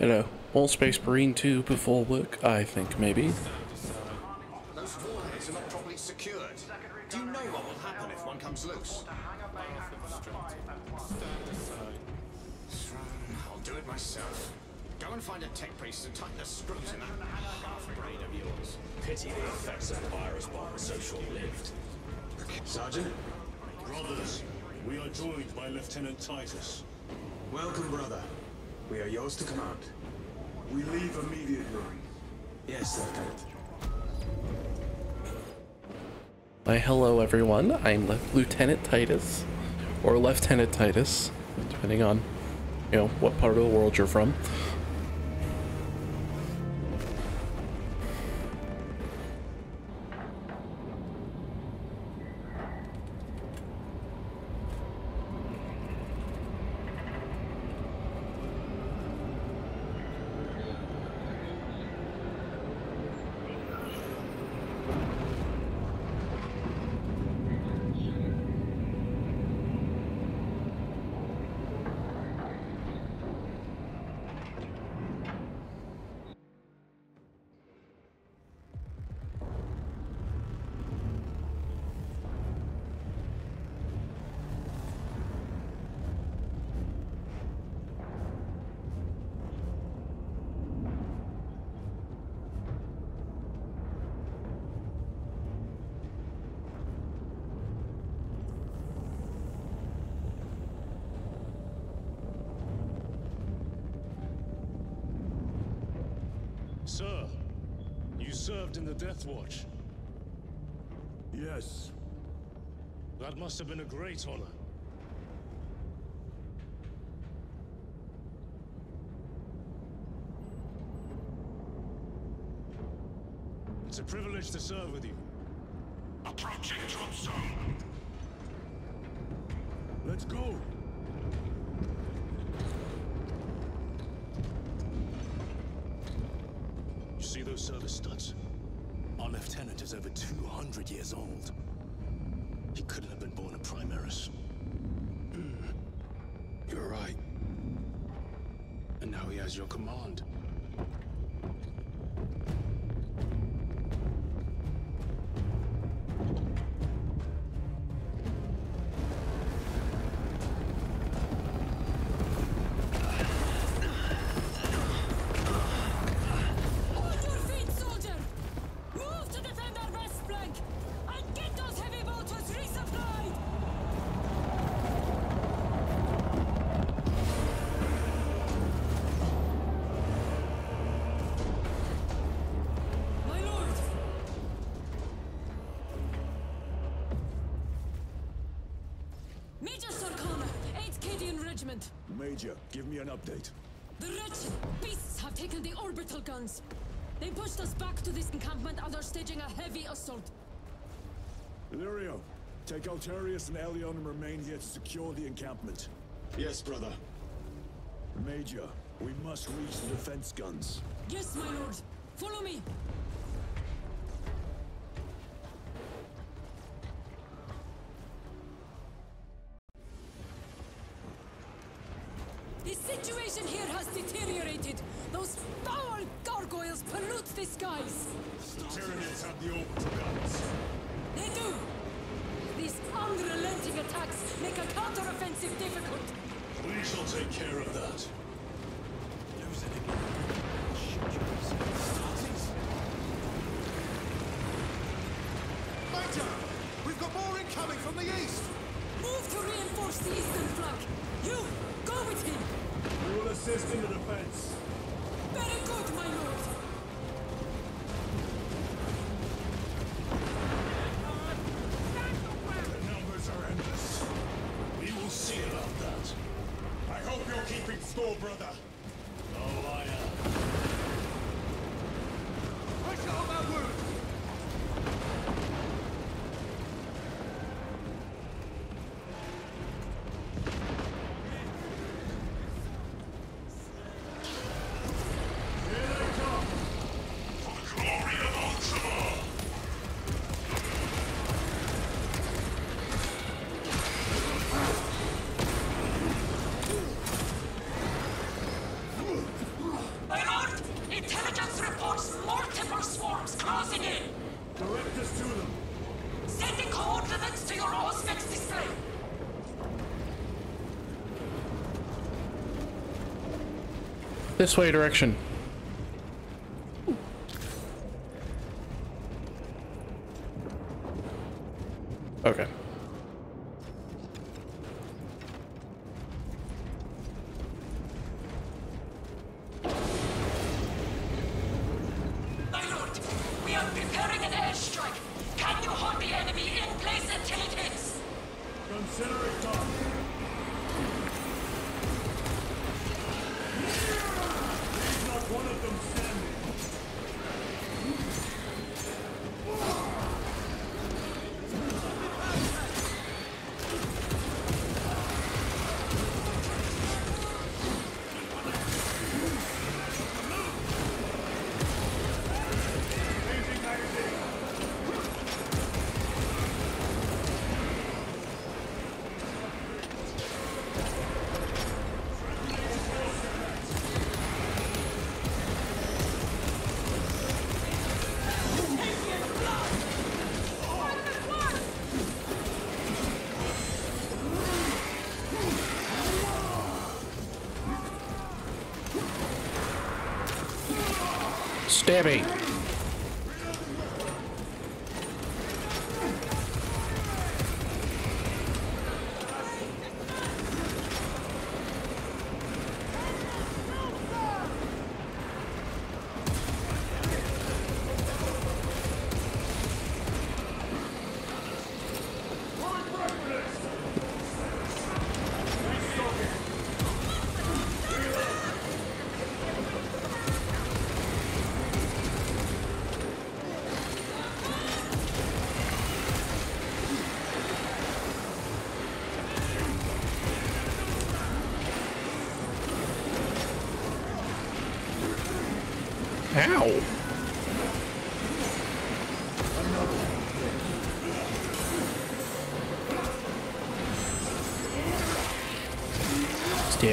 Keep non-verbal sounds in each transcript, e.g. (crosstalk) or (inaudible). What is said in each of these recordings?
A All Space Marine 2 before work, I think, maybe. Those warheads are not properly secured. Do you know what will happen if one comes loose? I'll do it myself. Go and find a tech priest and tighten the screws in that half-brain of yours. Pity the effects of the virus bomb are so short-lived. Sergeant? Brothers, we are joined by Lieutenant Titus. Welcome, brother. We are yours to command. We leave immediately. Yes, Lieutenant. Why, hello everyone. I'm Le Lieutenant Titus, or Lieutenant Titus, depending on, you know, what part of the world you're from. Served in the Death Watch. Yes. That must have been a great honor. It's a privilege to serve with you. Approaching drop zone. Let's go. Service studs? Our lieutenant is over 200 years old. He couldn't have been born a Primaris. (clears throat) You're right. And now he has your command. Major, give me an update. The wretched beasts have taken the orbital guns. They pushed us back to this encampment and are staging a heavy assault. Illyrio, take Altarius and Elion and remain here to secure the encampment. Yes, brother. Major, we must reach the defense guns. Yes, my lord. Follow me. Situation here has deteriorated. Those foul gargoyles pollute the skies. Tyranids have the orbital guns. They do. These unrelenting attacks make a counteroffensive difficult. We shall take care of that. Major! To your Auspex display. This way direction. Okay. Stabby.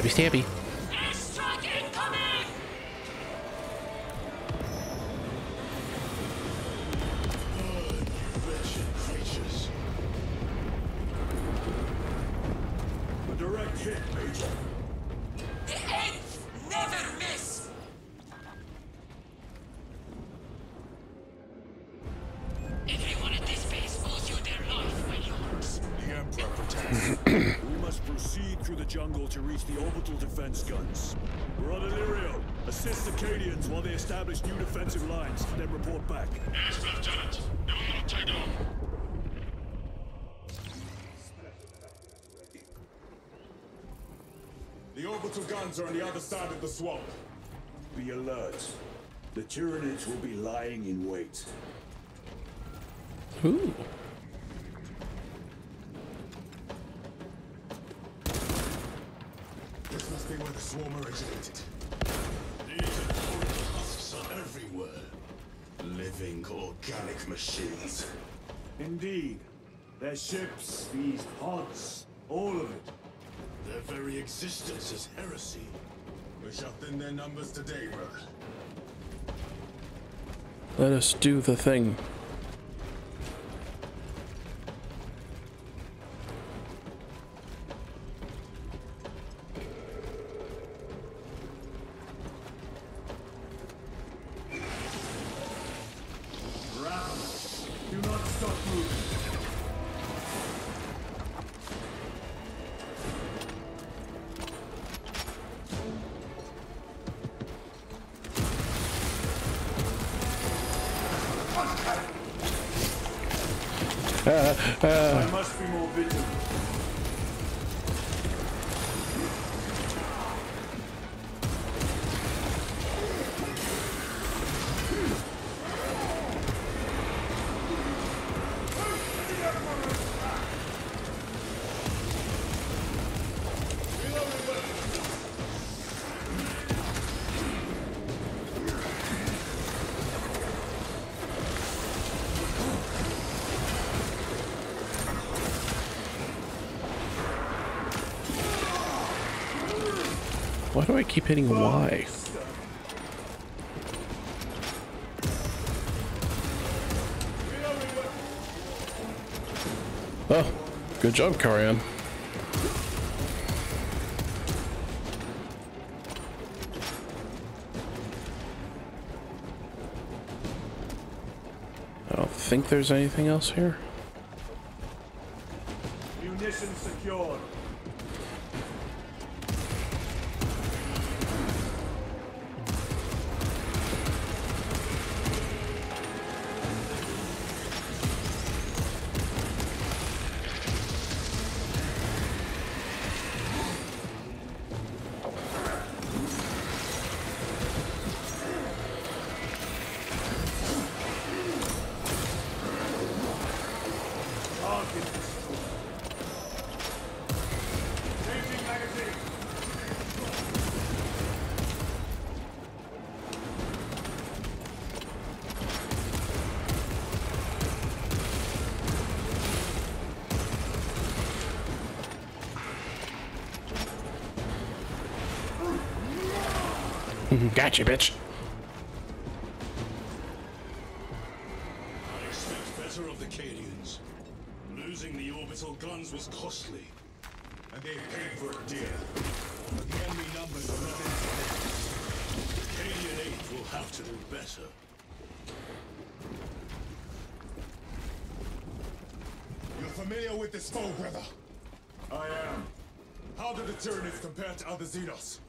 Stabby, stabby. Establish new defensive lines, then report back. Yes, Lieutenant. You will not take off. The orbital guns are on the other side of the swamp. Be alert. The Tyranids will be lying in wait. Ooh. This must be where the swarm originated. These horrible husks are everywhere. Living organic machines. Indeed. Their ships, these pods, all of it. Their very existence is heresy. We shall thin their numbers today, brother. Let us do the thing. Why do I keep hitting Y? Oh, good job, Karian. I don't think there's anything else here. Munitions secured. Gotcha, bitch. I expect better of the Cadians. Losing the orbital guns was costly. And they paid for it dear. But the enemy numbers are not insignificant. Cadian 8 will have to do better. You're familiar with this foe, brother? I am. How do the Tyranids compare to other Xenos?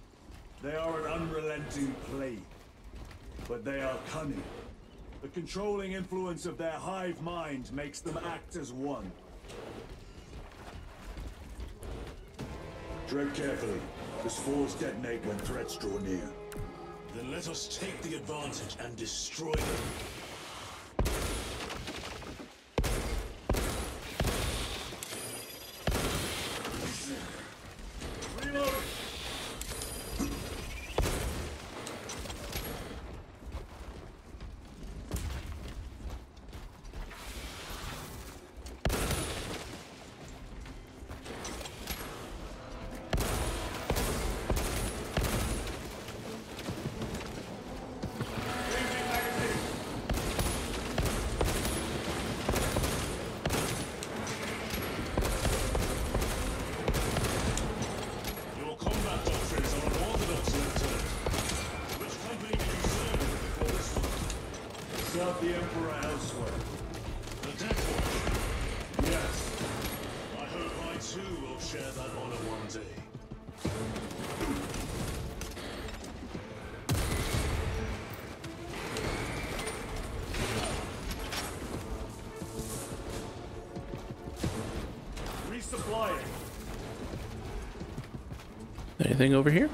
They are an unrelenting plague. But they are cunning. The controlling influence of their hive mind makes them act as one. Tread carefully. The spores detonate when threats draw near. Then let us take the advantage and destroy them. Anything over here?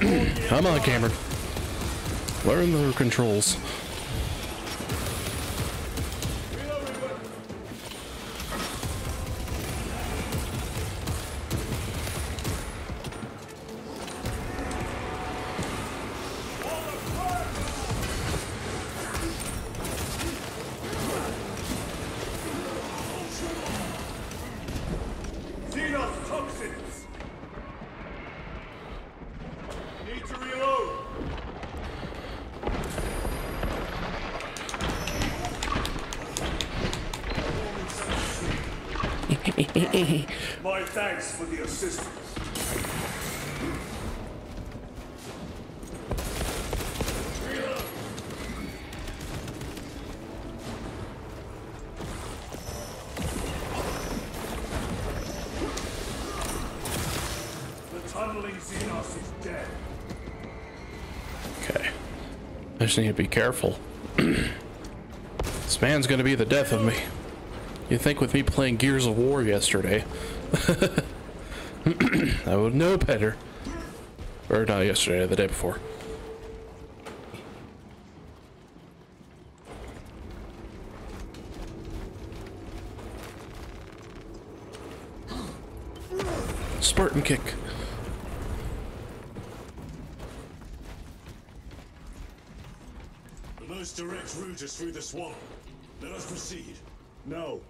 Come on, Cameron. Learn the controls. just need to be careful. (clears throat) this man's gonna be the death of me. You think with me playing Gears of War yesterday, (laughs) I would know better. Or not yesterday, the day before. Spartan kick. Direct route is through the swamp. Let us proceed. No.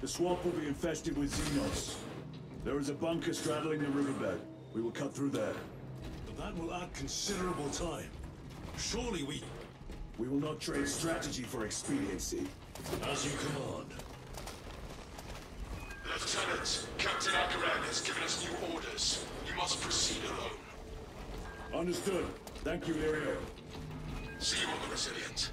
The swamp will be infested with Xenos. There is a bunker straddling the riverbed. We will cut through there. But that will add considerable time. Surely we... We will not trade strategy for expediency. As you command. Lieutenant, Captain Acheran has given us new orders. You must proceed alone. Understood. Thank you, Lirio. See you on the Resilient.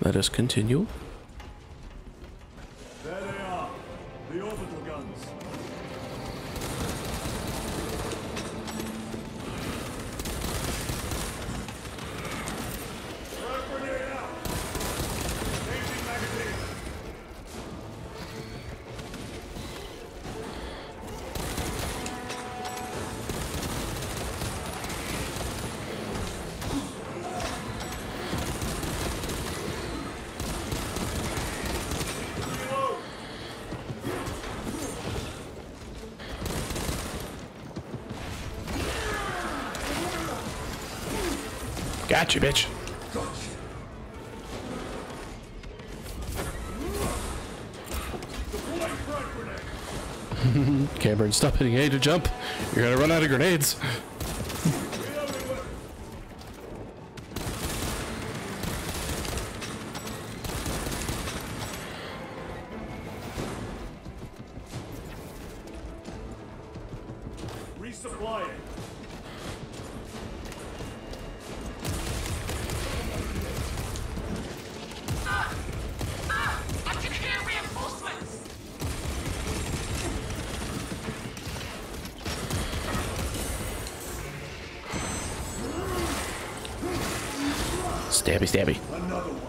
Let us continue. Gotcha, bitch. Deploying (laughs) frag. Cameron, stop hitting A to jump. You're gonna run out of grenades. Resupplying. Stabby, stabby. Another one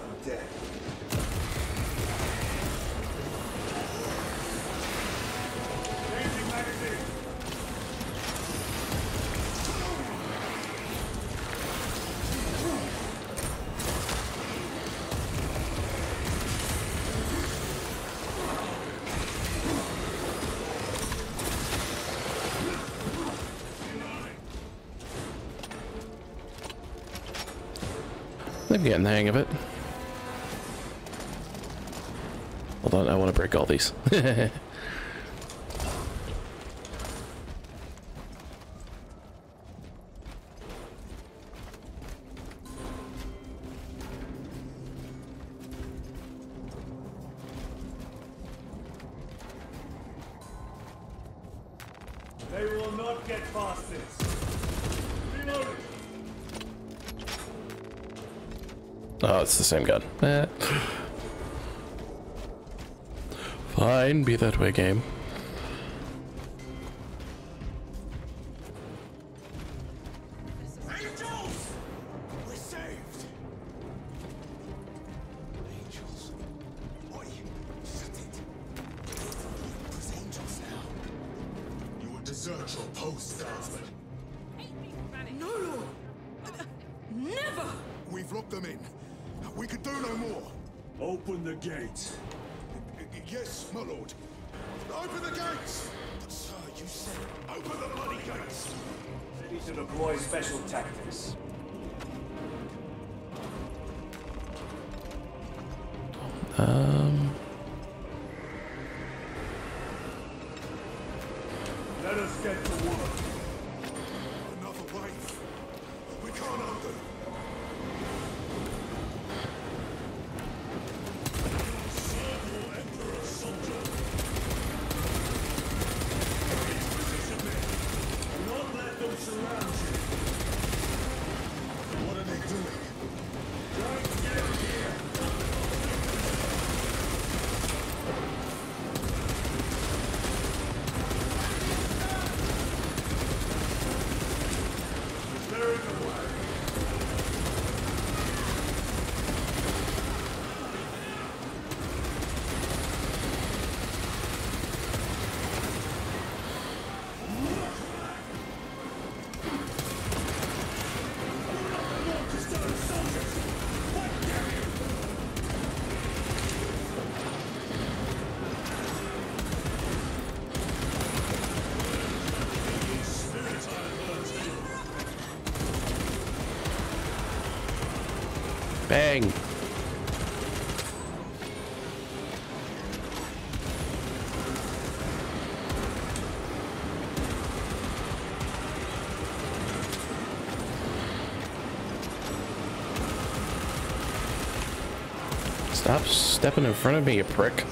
getting the hang of it. Hold on, I want to break all these. (laughs) They will not get past this. Reloading. Oh, it's the same gun. Eh. Fine, be that way, game. Stepping in front of me, you prick.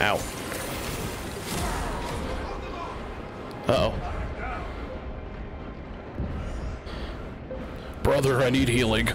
Ow. Uh-oh. Brother, I need healing.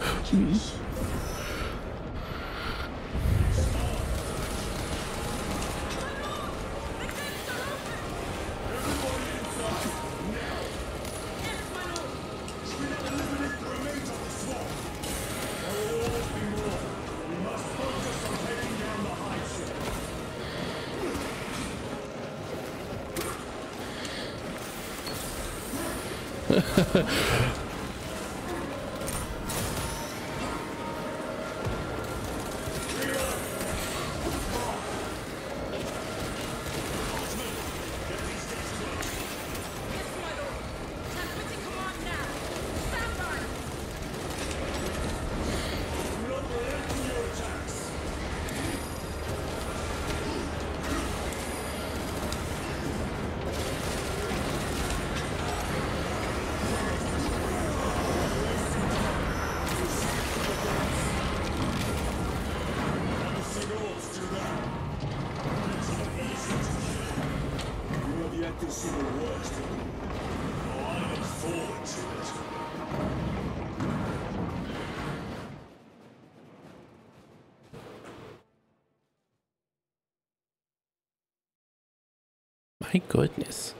My goodness.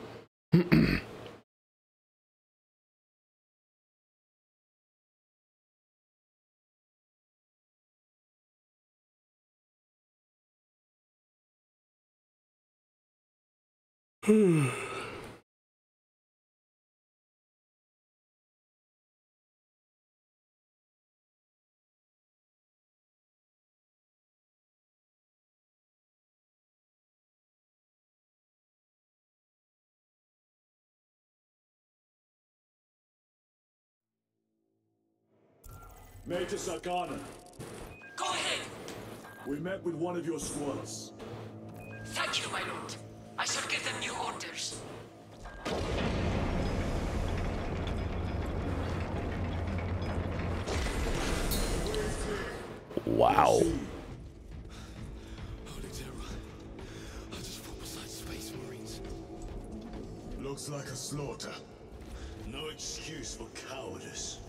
Hmm. Major Sakana, Go ahead. we met with one of your squads. Thank you, my lord. I shall give them new orders. Wow. Holy terror. I just fought beside Space Marines. Looks like a slaughter. No excuse for cowardice.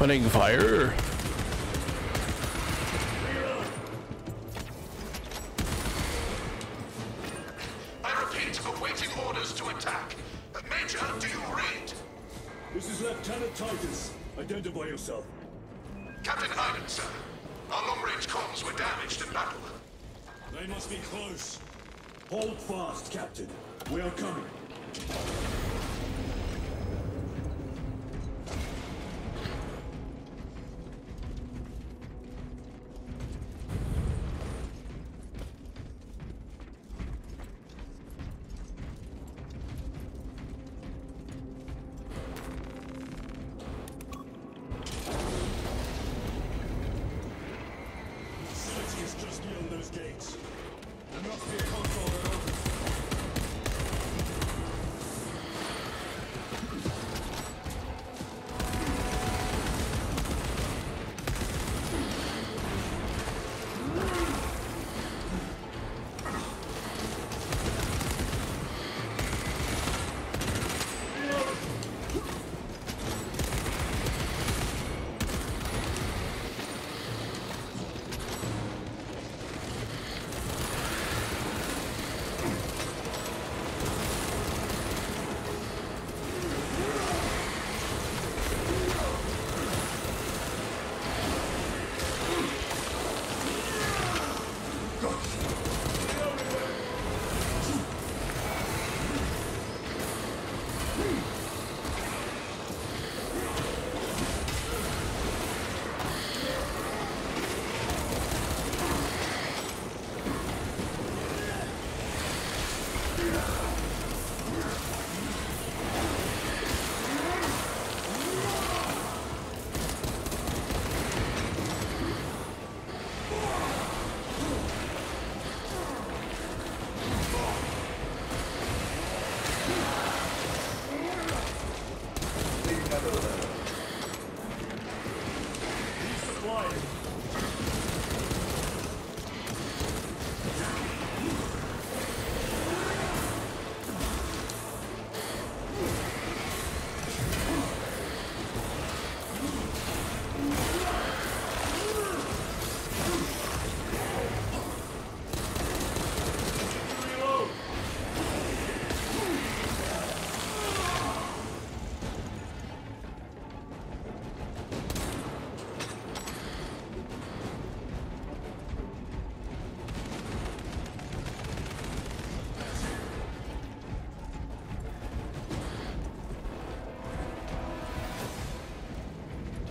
opening fire.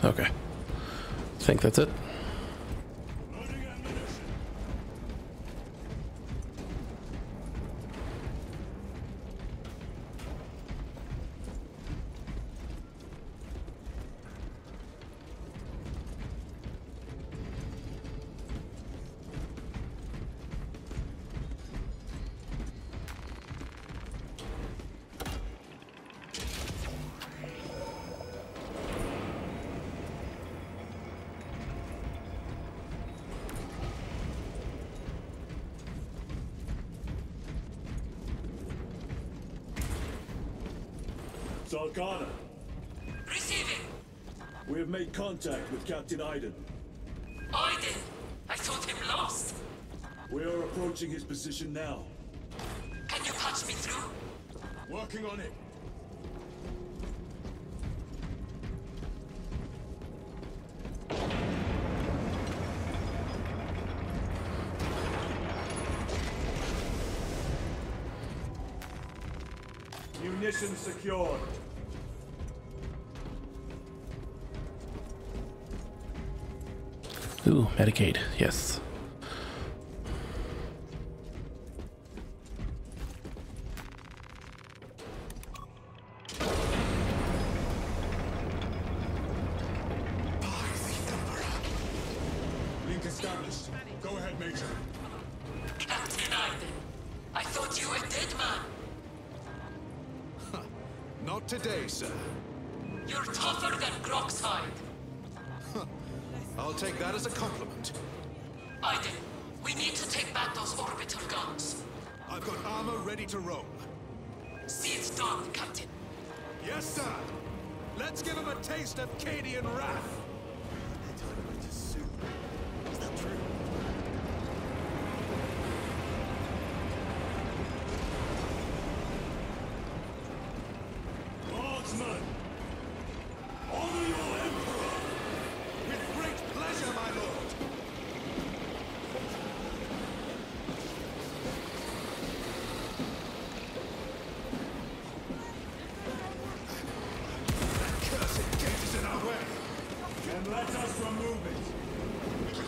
Okay. I think that's it. contact with Captain Iden. Iden? I thought him lost. We are approaching his position now. Can you patch me through? Working on it. Munitions secured. Ooh, Medicae, yes.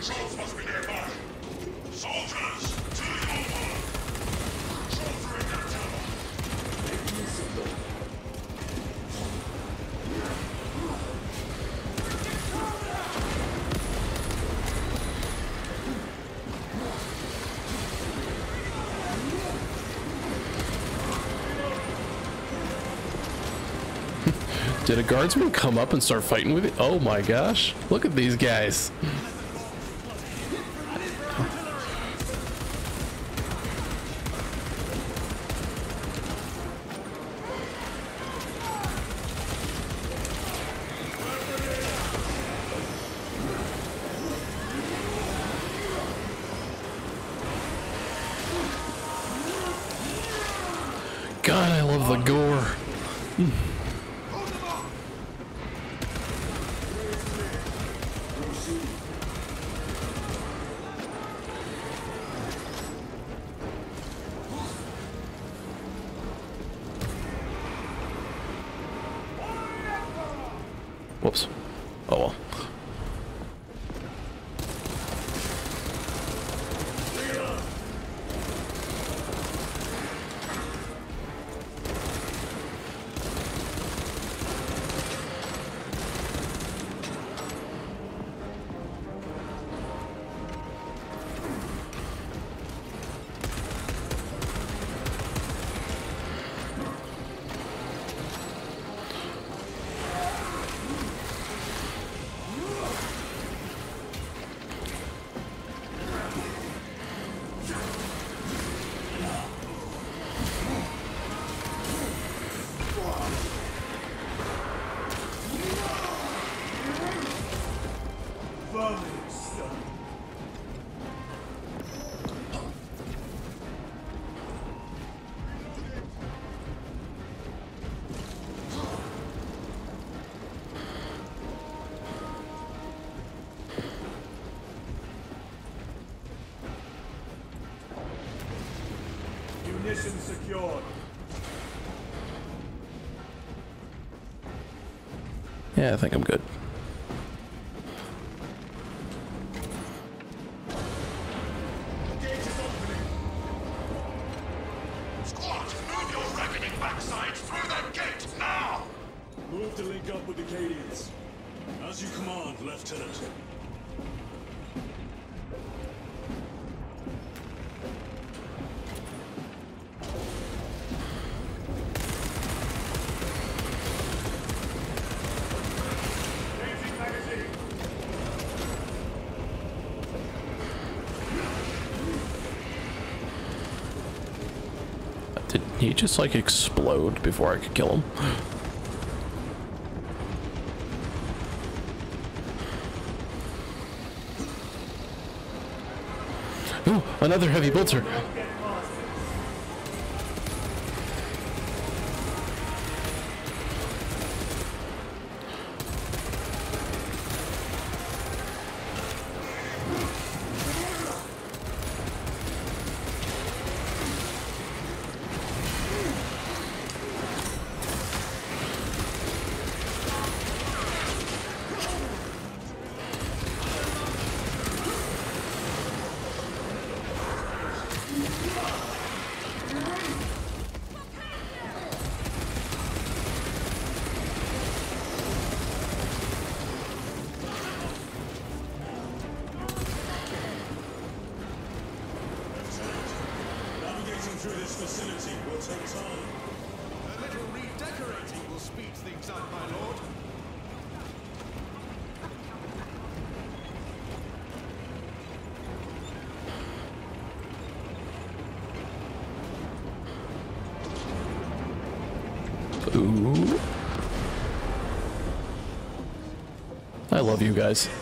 Soldiers, to tower. Did a guardsman come up and start fighting with you? Oh my gosh. Look at these guys. Yeah, I think I'm good. Move link up with the Cadians. As you command, Lieutenant. He just like explode before I could kill him? Ooh, (gasps) another heavy bolter. A little redecorating will speed things up, my lord. Ooh. love you guys.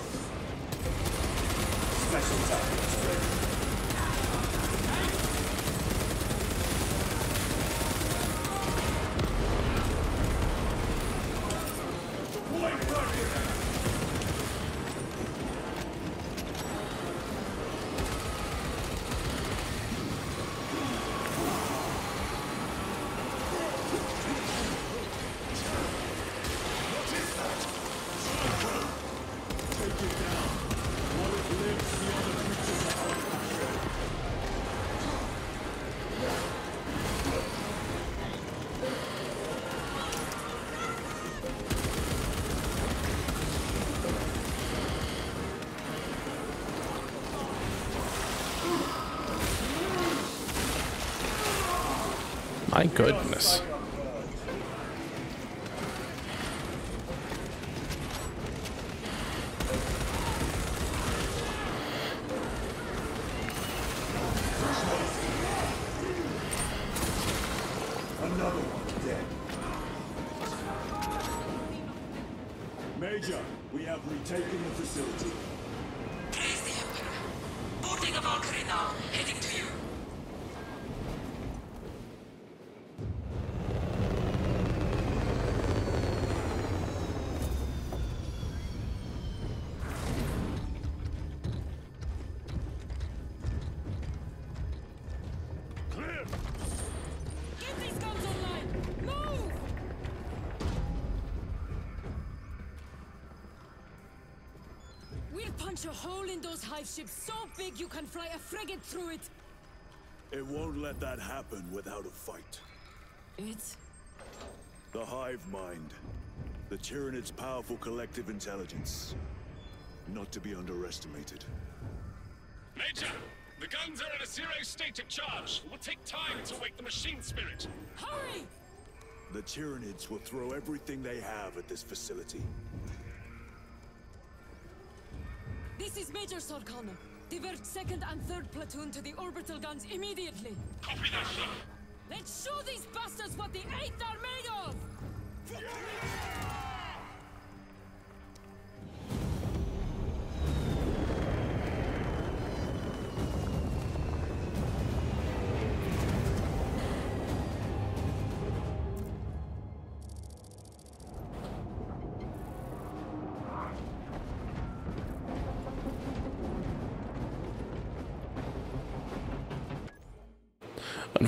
My goodness. A hole in those hive ships so big you can fly a frigate through it! It won't let that happen without a fight. It? The hive mind. The Tyranid's powerful collective intelligence. Not to be underestimated. Major, the guns are in a zero state of charge. It will take time to wake the machine spirit. Hurry! The Tyranids will throw everything they have at this facility. This is Major Sarkana. Divert second and third platoon to the orbital guns immediately. Copy that, sir. Let's show these bastards what the Eighth are made of!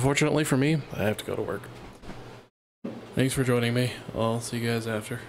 Unfortunately for me, I have to go to work. Thanks for joining me. I'll see you guys after.